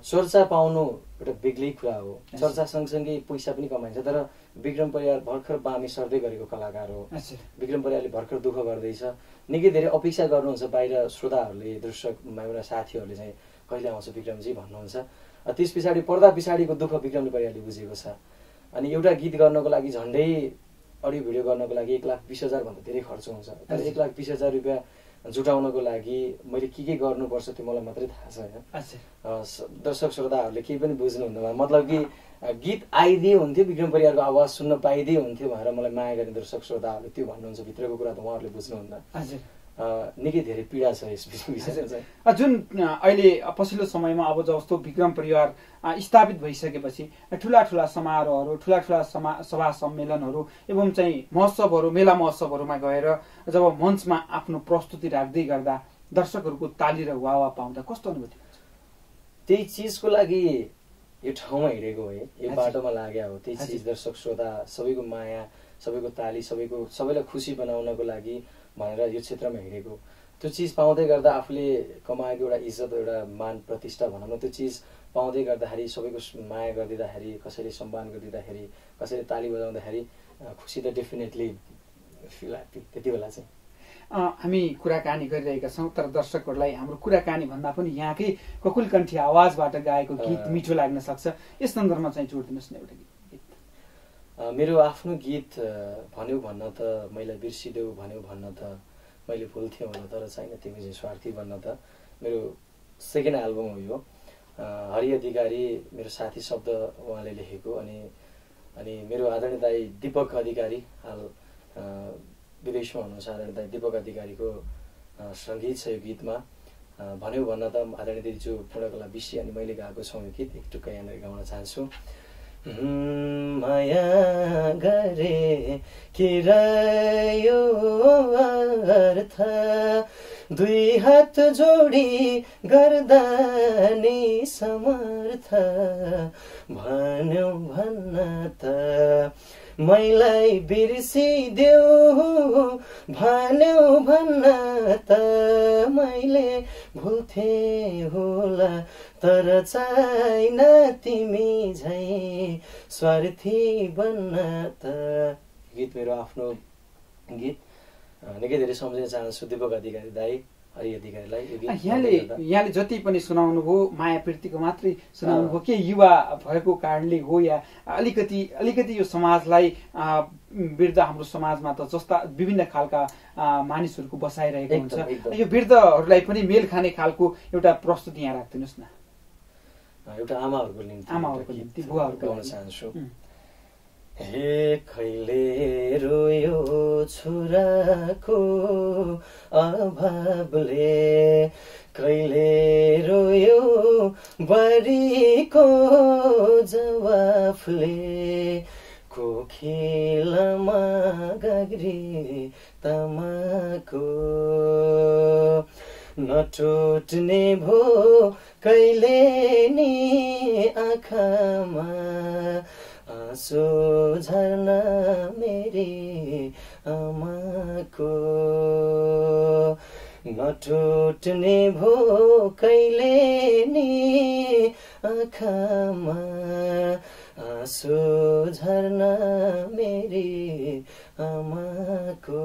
Speaker 3: चर्चा पाउनु एउटा बेग्लै कुरा हो। चर्चा सँगसँगै पैसा पनि कमाइन्छ तर विक्रम परिवार भर्खर बामी सर्दै गरेको कलाकार हो। विक्रम परिवारले भर्खर दुःख गर्दैछ। निकै धेरै अपेक्षा गर्नुहुन्छ बाहिर श्रोताहरूले दर्शक मेरा साथीहरूले चाहिँ कहिले आउँछ विक्रमजी भन्नुहुन्छ। त्यस पछाडि पर्दा पछाडिको दुःख विक्रम परिवारले बुझेको छ। अनि एउटा गीत गर्नको लागि झन्डै अडियो भिडियो गर्नको लागि एक लाख बिस हजारभन्दा धेरै खर्च हुन्छ। तर एक लाख बिस हजार रुपियाँ जुटाउनको लागि मैले के के गर्नुपर्छ त्यो मलाई मात्रै थाहा छ होइन दर्शक श्रोताहरूले केही पनि बुझ्नुहुन्न मतलब कि गीत आइदिए हुन्थ्यो विक्रम परिवारको आवाज सुन्न पाइदिए हुन्थ्यो भनेर मलाई माया गर्ने दर्शक श्रोताहरूले त्यो भन्नुहुन्छ भित्रको कुरा त उहाँहरूले बुझ्नुहुन्न। निकै धेरै पीडा छ यस विषयमा चाहिँ
Speaker 2: जुन अहिले पछिल्लो समयमा अब जस्तो विक्रम परिवार स्थापित भइसकेपछि ठुला ठुला समारोहहरू ठुला ठुला समा सभा सम्मेलनहरू एवं चाहिँ महोत्सवहरू मेला महोत्सवहरूमा गएर जब मञ्चमा आफ्नो प्रस्तुति राख्दै गर्दा दर्शकहरूको ताली र वाह पाउँदा कस्तो अनुभूति हुन्छ
Speaker 3: त्यही चिजको लागि यो ठाउँमा हिँडेको है यो। बाटोमा लाग्यो हो त्यही। चिज दर्शक श्रोता सबैको माया सबैको ताली सबैको सबैलाई खुसी बनाउनको लागि भनेर यो क्षेत्रमा हिँडेको त्यो चिज पाउँदै गर्दा आफूले कमाएको एउटा इज्जत एउटा मान प्रतिष्ठा भनौँ न त्यो चिज पाउँदै गर्दाखेरि सबैको माया गरिदिँदाखेरि कसैले सम्मान गरिदिँदाखेरि कसैले ताली बजाउँदाखेरि खुसी त डेफिनेटली फिल ह्याप्पी त्यति बेला चाहिँ।
Speaker 2: हामी कुराकानी गरिरहेका छौँ तर दर्शकहरूलाई हाम्रो कुराकानी भन्दा पनि यहाँकै ककुलकण्ठी आवाजबाट गाएको गीत। मिठो लाग्न सक्छ। यस सन्दर्भमा चाहिँ जोडिदिनुहोस् न एउटा गीत।
Speaker 3: मेरो आफ्नो गीत भन्यो भन्न त मैले बिर्सिदेऊ भन्यो भन्न त मैले भुल्थेँ भन्न तर छैन तिमी चाहिँ स्वार्थी भन्न त। मेरो सेकेन्ड एल्बम हो यो। हरि अधिकारी मेरो साथी शब्द उहाँले लेखेको अनि अनि मेरो आदरणीय दाई दिपक अधिकारी हाल विदेशमा हुनुहुन्छ। आदरणीय दाई दिपक अधिकारीको सङ्गीत छ यो गीतमा। भन्यो भन्न त आदरणीय दिदीजु पूर्णकला विषय अनि मैले गाएको छौँ यो गीत। एक टुक्का यहाँनिर गाउन चाहन्छु। माया गरे कि रह्यो अर्थ। दुई हात जोडी गर्दा नि समर्थ। भन्यो भन्न त मैलाई बिर्सिदेऊ। भन्यो भन्न त मैले भुल्थे होला। तर छैन तिमी झै स्वार्थी बन्न त गीत मेरो आफ्नो गीत। निकै धेरै सम्झिन चाहन्छु दिपक अधिकारी दाई हरि अधिकारीलाई
Speaker 2: यहाँले। यहाँले जति पनि सुनाउनु भयो माया प्रीतिको मात्रै सुनाउनु भयो के युवा भएको कारणले हो या अलिकति अलिकति यो समाजलाई वृद्ध हाम्रो समाजमा त जस्ता विभिन्न खालका मानिसहरूको बसाइरहेको हुन्छ। यो वृद्धहरूलाई पनि मेल खाने खालको एउटा प्रस्तुति यहाँ राखिदिनुहोस् न।
Speaker 3: एउटा आमाहरूको निम्ति
Speaker 2: आमाहरूको निम्ति, बुवाहरूको
Speaker 3: गाउन। चाहन्छु. हे खैले रोयो छोराको अभावले कहिले रोयो बरीको जवाफले कोखिलामा गाग्री तमाको नटुट्ने भो कहिले नि आँखामा आँसु झर्न मेरी आमाको? नटुट्ने भो कहिले नि आँखामा आँसु झर्न मेरी आमाको?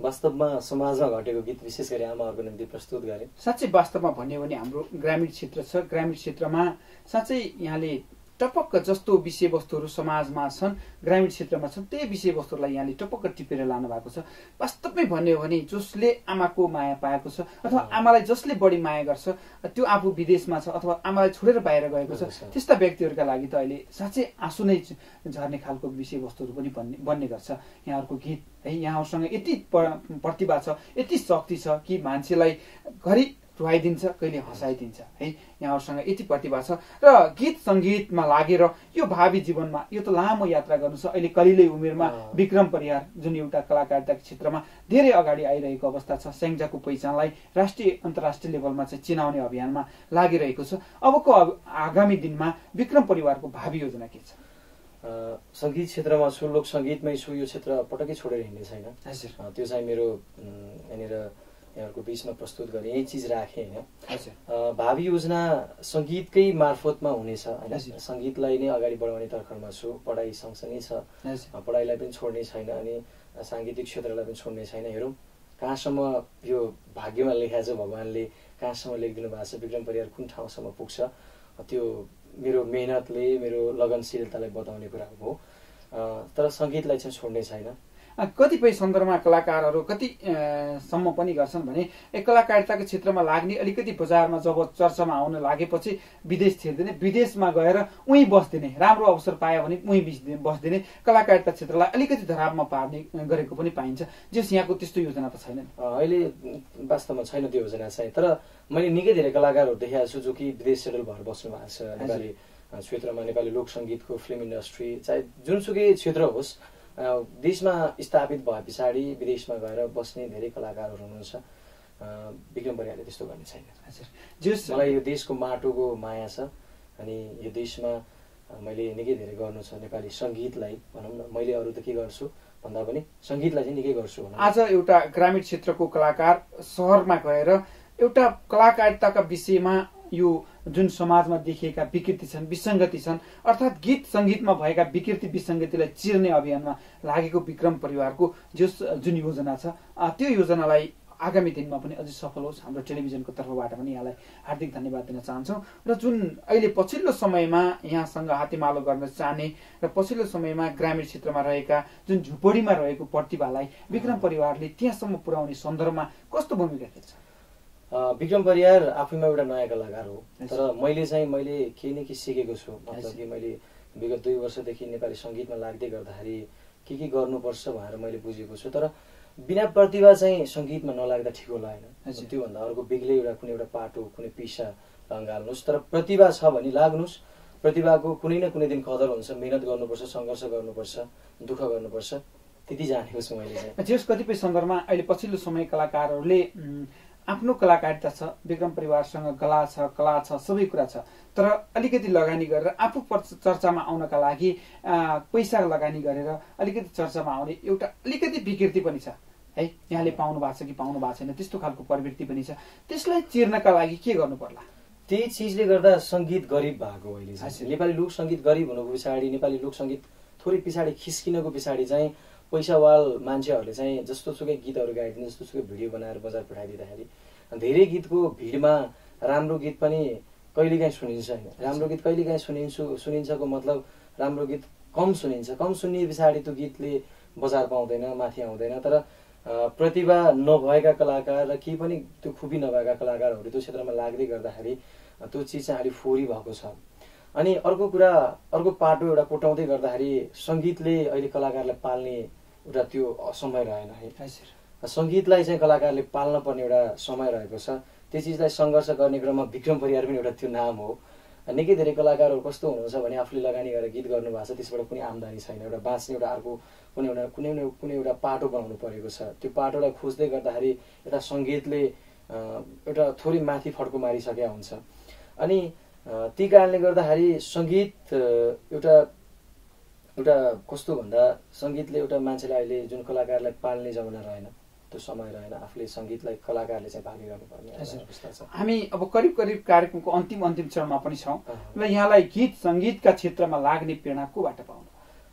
Speaker 3: वास्तवमा समाजमा घटेको गीत विशेष गरी आमाहरूको निम्ति प्रस्तुत गरेँ।
Speaker 2: साँच्चै वास्तवमा भन्यो भने हाम्रो ग्रामीण क्षेत्र छ। ग्रामीण क्षेत्रमा साँच्चै यहाँले टपक्क जस्तो विषयवस्तुहरू समाजमा छन् ग्रामीण क्षेत्रमा छन् त्यही विषयवस्तुहरूलाई यहाँले टपक्क टिपेर लानु भएको छ। वास्तवमै भन्यो भने जसले आमाको माया पाएको छ अथवा आमालाई जसले बढी माया गर्छ त्यो आफू विदेशमा छ अथवा आमालाई छोडेर बाहिर गएको छ। त्यस्ता व्यक्तिहरूका लागि त अहिले साँच्चै आँसु नै झर्ने खालको विषयवस्तुहरू पनि बन्ने बन्ने गर्छ। यहाँहरूको गीत है यहाँहरूसँग यति प्रतिभा छ यति शक्ति छ कि मान्छेलाई घरि रुवाइदिन्छ कहिले हँसाइदिन्छ है? यहाँहरूसँग यति प्रतिभा छ। र गीत सङ्गीतमा लागेर यो भावी जीवनमा यो त लामो यात्रा गर्नु छ। अहिले कलिलै उमेरमा। विक्रम परियार जुन एउटा कलाकारिताको क्षेत्रमा धेरै अगाडि आइरहेको अवस्था छ स्याङ्जाको पहिचानलाई राष्ट्रिय अन्तर्राष्ट्रिय लेभलमा चाहिँ चिनाउने अभियानमा लागिरहेको छ। अबको अब- आगामी दिनमा विक्रम परिवारको भावी योजना के छ?
Speaker 3: सङ्गीत क्षेत्रमा छु लोक सङ्गीतमै छु यो क्षेत्र पटक्कै छोडेर हिँड्ने छैन। त्यो चाहिँ मेरो यहाँनिर यहाँहरूको बिचमा प्रस्तुत गरेँ यही चिज राखेँ होइन भावी योजना सङ्गीतकै मार्फतमा हुनेछ होइन। सङ्गीतलाई नै अगाडि बढाउने तर्खरमा छु पढाइ सँगसँगै छ पढाइलाई पनि छोड्ने छैन अनि साङ्गीतिक क्षेत्रलाई पनि छोड्ने छैन हेरौँ कहाँसम्म यो भाग्यमा लेखाएको छ भगवान्ले कहाँसम्म लेखिदिनु भएको छ विक्रम परिवार कुन ठाउँसम्म पुग्छ त्यो मेरो मेहनतले मेरो लगनशीलतालाई बताउने कुरा हो तर सङ्गीतलाई चाहिँ छोड्ने छैन
Speaker 2: कतिपय सन्दर्भमा कलाकारहरू कति सम्म पनि गर्छन् भने ए कलाकारिताको क्षेत्रमा लाग्ने अलिकति बजारमा जब चर्चामा आउन लागेपछि विदेश छिर्दिने विदेशमा गएर उहीँ बस्दिने राम्रो अवसर पायो भने उहीँ बिस्दिने बस्दिने कलाकारिता क्षेत्रलाई अलिकति धरापमा पार्ने गरेको पनि पाइन्छ। जस यहाँको त्यस्तो योजना त छैन।
Speaker 3: अहिले वास्तवमा छैन त्यो योजना चाहिँ तर मैले निकै धेरै कलाकारहरू देखाएको छु जो कि विदेश सेटल भएर बस्नु भएको छ नेपाली क्षेत्रमा नेपाली लोक सङ्गीतको फिल्म इन्डस्ट्री चाहे जुनसुकै क्षेत्र होस् देशमा स्थापित भए पछाडि विदेशमा गएर बस्ने धेरै कलाकारहरू हुनुहुन्छ। विक्रम परियारले त्यस्तो गर्ने छैन।
Speaker 2: हजुर। जस
Speaker 3: मलाई यो देशको माटोको माया छ अनि यो देशमा मैले निकै धेरै गर्नु छ नेपाली सङ्गीतलाई भनौँ न। मैले अरू त के गर्छु भन्दा पनि सङ्गीतलाई चाहिँ निकै गर्छु।
Speaker 2: आज एउटा ग्रामीण क्षेत्रको कलाकार सहरमा गएर एउटा कलाकारिताका विषयमा यो जुन समाजमा देखिएका विकृति छन् विसङ्गति छन् अर्थात् गीत सङ्गीतमा भएका विकृति विसङ्गतिलाई चिर्ने अभियानमा लागेको विक्रम परिवारको जस जुन योजना छ त्यो योजनालाई आगामी दिनमा पनि अझै सफल होस्। हाम्रो टेलिभिजनको तर्फबाट पनि यहाँलाई हार्दिक धन्यवाद दिन चाहन्छौँ। र जुन अहिले पछिल्लो समयमा यहाँसँग हातेमालो गर्न चाहने र पछिल्लो समयमा ग्रामीण क्षेत्रमा रहेका जुन झुपडीमा रहेको प्रतिभालाई विक्रम परिवारले त्यहाँसम्म पुर्याउने सन्दर्भमा कस्तो भूमिका खेल्छ?
Speaker 3: विक्रम परियार आफैमा एउटा नयाँ कलाकार हो। तर मैले चाहिँ मैले केही न केही सिकेको छु। मतलब। कि मैले विगत दुई वर्षदेखि नेपाली सङ्गीतमा लाग्दै गर्दाखेरि के के गर्नुपर्छ भनेर मैले बुझेको छु। तर बिना प्रतिभा चाहिँ सङ्गीतमा नलाग्दा ठिक होला होइन। त्योभन्दा अर्को बेग्लै एउटा कुनै एउटा पाटो कुनै पेसा हाल्नुहोस् तर प्रतिभा छ भने लाग्नुहोस्। प्रतिभाको कुनै न कुनै दिन कदर हुन्छ। मिहिनेत गर्नुपर्छ सङ्घर्ष गर्नुपर्छ दुःख गर्नुपर्छ। त्यति जानेको छु मैले चाहिँ।
Speaker 2: त्यस कतिपय सन्दर्भमा अहिले पछिल्लो समय कलाकारहरूले आफ्नो कलाकारिता छ विक्रम परिवारसँग कला छ कला छ सबै कुरा छ। तर अलिकति लगानी गरेर आफू चर्चामा आउनका लागि पैसा लगानी गरेर अलिकति चर्चामा आउने एउटा अलिकति विकृति पनि छ। है यहाँले पाउनु भएको छ कि पाउनु भएको छैन त्यस्तो खालको प्रवृत्ति पनि छ। त्यसलाई चिर्नका लागि के गर्नु पर्ला?
Speaker 3: त्यही चिजले गर्दा सङ्गीत गरिब भएको अहिले। नेपाली लोक सङ्गीत गरिब हुनुको पछाडि नेपाली लोक सङ्गीत थोरै पछाडि खिस्किनको पछाडि चाहिँ पैसावाल मान्छेहरूले चाहिँ जस्तो सुकै गीतहरू गाइदिने जस्तो सुकै भिडियो बनाएर बजार पठाइदिँदाखेरि धेरै गीतको भिडमा राम्रो गीत पनि कहिलेकाहीँ सुनिन्छ होइन। राम्रो गीत कहिलेकाहीँ सुनिन्छु सुनिन्छको मतलब राम्रो गीत कम सुनिन्छ। कम सुनिए पछाडि त्यो गीतले बजार पाउँदैन माथि आउँदैन। तर प्रतिभा नभएका कलाकार र केही पनि त्यो खुबी नभएका कलाकारहरू त्यो क्षेत्रमा लाग्दै गर्दाखेरि त्यो चिज चाहिँ अलिक फोहोरी भएको छ। अनि अर्को कुरा अर्को पाटो एउटा कोटाउँदै गर्दाखेरि सङ्गीतले अहिले कलाकारलाई पाल्ने एउटा त्यो समय रहेन है। सङ्गीतलाई चाहिँ कलाकारले पाल्न पर्ने एउटा समय रहेको छ। त्यो चिजलाई सङ्घर्ष गर्ने क्रममा विक्रम परिवार पनि एउटा त्यो नाम हो। निकै धेरै कलाकारहरू कस्तो हुनुहुन्छ भने आफूले लगानी गरेर गीत गर्नुभएको छ त्यसबाट कुनै आम्दानी छैन। एउटा बाँच्ने एउटा अर्को कुनै एउटा कुनै न कुनै एउटा पाटो बनाउनु परेको छ। त्यो पाटोलाई खोज्दै गर्दाखेरि एउटा सङ्गीतले एउटा थोरै माथि फड्को मारिसकेका हुन्छ। अनि ती कारणले गर्दाखेरि सङ्गीत एउटा एउटा कस्तो भन्दा सङ्गीतले एउटा मान्छेलाई अहिले जुन कलाकारलाई पाल्ने जमाना रहेन त्यो समय रहेन आफूले सङ्गीतलाई कलाकारले चाहिँ भागिरहनु पर्ने
Speaker 2: हजुर।
Speaker 3: अवस्था छ
Speaker 2: हामी अब करिब करिब कार्यक्रमको अन्तिम अन्तिम चरणमा पनि छौँ। र यहाँलाई गीत सङ्गीतका क्षेत्रमा लाग्ने प्रेरणा कोबाट पाउनु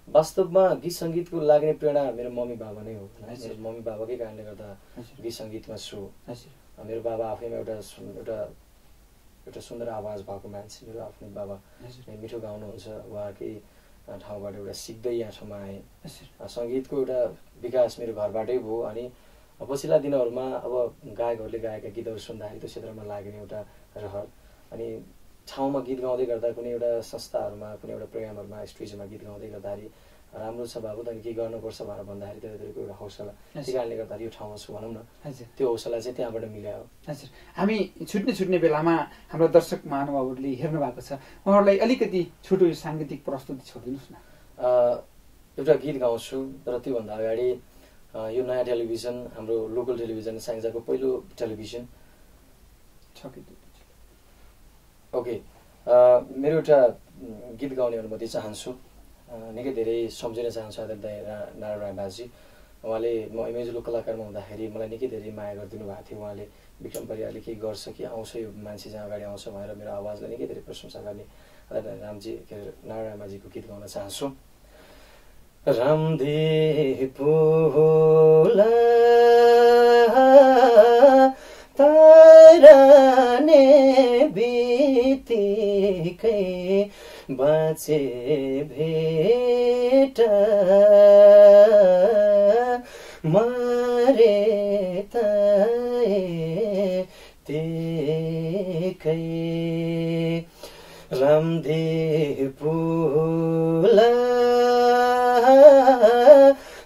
Speaker 3: वास्तवमा गीत सङ्गीतको लाग्ने प्रेरणा मेरो मम्मी बाबा नै हो। मेरो मम्मी बाबाकै कारणले गर्दा। गीत सङ्गीतमा छु मेरो बाबा आफैमा एउटा एउटा एउटा सुन्दर आवाज भएको मान्छे मेरो आफ्नै बाबा मिठो गाउनुहुन्छ उहाँकै ठाउँबाट एउटा सिक्दै यहाँसम्म आएँ सङ्गीतको एउटा विकास मेरो घरबाटै भयो अनि पछिल्ला दिनहरूमा अब गायकहरूले गाएका गीतहरू सुन्दाखेरि त्यो क्षेत्रमा लाग्ने एउटा रहर अनि ठाउँमा गीत गाउँदै गर्दा कुनै एउटा संस्थाहरूमा कुनै एउटा प्रोग्रामहरूमा स्टेजमा गीत गाउँदै गर्दाखेरि राम्रो छ बाबु तैँले के गर्नुपर्छ भनेर भन्दाखेरि त्यतातिरको एउटा हौसला त्यही कारणले गर्दाखेरि यो ठाउँमा छु भनौँ न। त्यो हौसला चाहिँ त्यहाँबाट मिलायो
Speaker 2: हजुर। हामी छुट्ने छुट्ने बेलामा हाम्रो दर्शक महानुभावहरूले हेर्नु भएको छ। उहाँहरूलाई अलिकति छोटो यो साङ्गीतिक प्रस्तुति छोडिदिनुहोस् न।
Speaker 3: एउटा गीत गाउँछु र त्योभन्दा अगाडि यो नयाँ टेलिभिजन हाम्रो लोकल टेलिभिजन स्याङ्जाको पहिलो टेलिभिजन? ओके। मेरो एउटा गीत गाउने अनुमति चाहन्छु। निकै धेरै सम्झिन चाहन्छु आदरणीय रा- नारायण रायमाझी उहाँले म इमेजिलो कलाकारमा हुँदाखेरि मलाई निकै धेरै माया गरिदिनु भएको थियो। उहाँले विक्रम परिवारले केही गर्छ कि आउँछ यो मान्छे चाहिँ अगाडि आउँछ भनेर मेरो आवाजलाई निकै धेरै प्रशंसा गर्ने आदरणीय रामजी के अरे नारायण रायमाझीको गीत गाउन चाहन्छु। रामदे पोला ताराने बितिकै बाँचे भेट। मारे तेकै रामदे पुला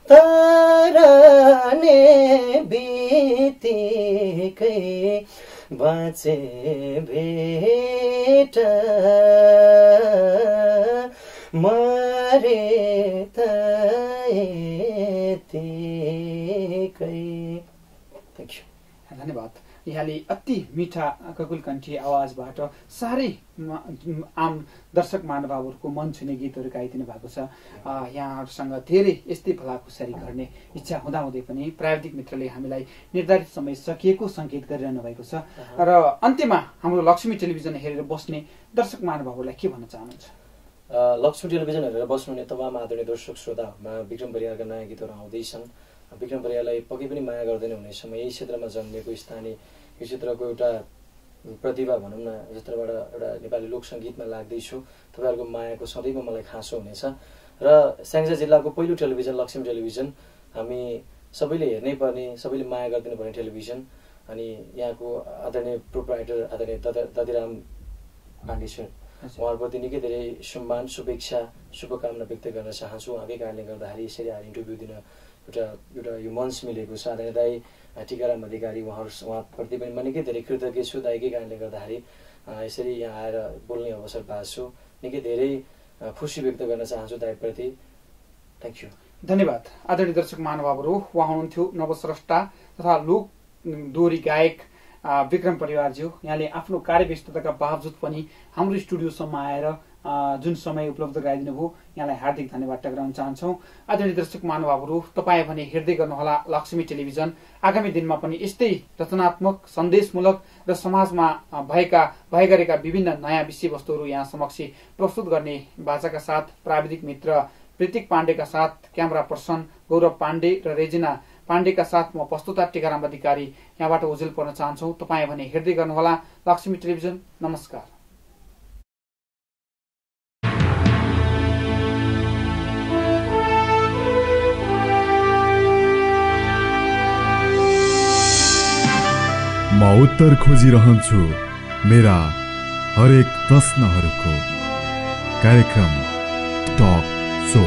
Speaker 3: ताराने बितिकै बाँचे भेट। मारे ताए तेकै थ्याङ्क यू
Speaker 2: धन्यवाद। यहाँले अति मिठा ककुलकण्ठी आवाजबाट साह्रै आम दर्शक महानुभावहरूको मन छुने गीतहरू गाइदिनु भएको छ। यहाँहरूसँग धेरै यस्तै भलाखुसारी गर्ने इच्छा हुँदाहुँदै पनि प्राविधिक मित्रले हामीलाई निर्धारित समय सकिएको सङ्केत गरिरहनु भएको छ। र अन्त्यमा हाम्रो लक्ष्मी टेलिभिजन हेरेर बस्ने दर्शक महानुभावहरूलाई के भन्न चाहनुहुन्छ?
Speaker 3: लक्ष्मी टेलिभिजन हेरेर बस्नुहुने तमाम आदरणीय दर्शक श्रोताहरूमा विक्रम परिवारका नयाँ गीतहरू आउँदैछन् विक्रम परिवारलाई पक्कै पनि माया गर्दैन हुने समय यही क्षेत्रमा जन्मिएको स्थानीय यो क्षेत्रको एउटा प्रतिभा भनौँ न क्षेत्रबाट एउटा नेपाली लोकसङ्गीतमा लाग्दैछु। तपाईँहरूको मायाको सदैव मलाई खाँचो हुनेछ। र स्याङ्जा जिल्लाको पहिलो टेलिभिजन लक्ष्मी टेलिभिजन हामी सबैले हेर्नै पर्ने सबैले माया गरिदिनु पर्ने टेलिभिजन। अनि यहाँको आदरणीय प्रोप्राइटर आदरणीय दद- दधिराम पाण्डेश्वर उहाँहरूप्रति निकै धेरै सम्मान शुभेच्छा शुभकामना व्यक्त गर्न चाहन्छु। उहाँकै कारणले गर्दाखेरि यसरी आएर इन्टरभ्यू दिन एउटा एउटा यो मञ्च मिलेको आदरणीय दाई टिकाराम अधिकारी उहाँहरू उहाँप्रति पनि म निकै धेरै कृतज्ञ छु। दाईकै कारणले गर्दाखेरि यसरी यहाँ आएर बोल्ने अवसर पाएको छु। निकै धेरै खुसी व्यक्त गर्न चाहन्छु दाईप्रति थ्याङ्क यू
Speaker 2: धन्यवाद। आदरणीय दर्शक महानुभावहरू उहाँ हुनुहुन्थ्यो नवस्रष्टा तथा लोक दोहोरी गायक विक्रम परिवारज्यू। यहाँले आफ्नो कार्यव्यस्तताका बावजुद पनि हाम्रो स्टुडियोसम्म आएर जुन समय उपलब्ध गराइदिनु भयो यहाँलाई हार्दिक धन्यवाद टक्राउन चाहन्छौँ। आदरणीय दर्शक महानुभावहरू तपाईँ भने हेर्दै गर्नुहोला लक्ष्मी टेलिभिजन। आगामी दिनमा पनि यस्तै रचनात्मक सन्देशमूलक र समाजमा भएका भए गरेका विभिन्न नयाँ विषयवस्तुहरू यहाँ समक्ष प्रस्तुत गर्ने बाचाका साथ प्राविधिक मित्र प्रीतिक पाण्डेका साथ क्यामरा पर्सन गौरव पाण्डे र रेजिना पाण्डेका साथ म प्रस्तुता टिकाराम अधिकारी यहाँबाट ओझेल पर्न चाहन्छौ। तपाईँ भने हेर्दै गर्नुहोला लक्ष्मी टेलिभिजन। नमस्कार।
Speaker 1: म उत्तर खोजिरहन्छु। मेरा हरेक प्रश्नहरूको कार्यक्रम टक सो।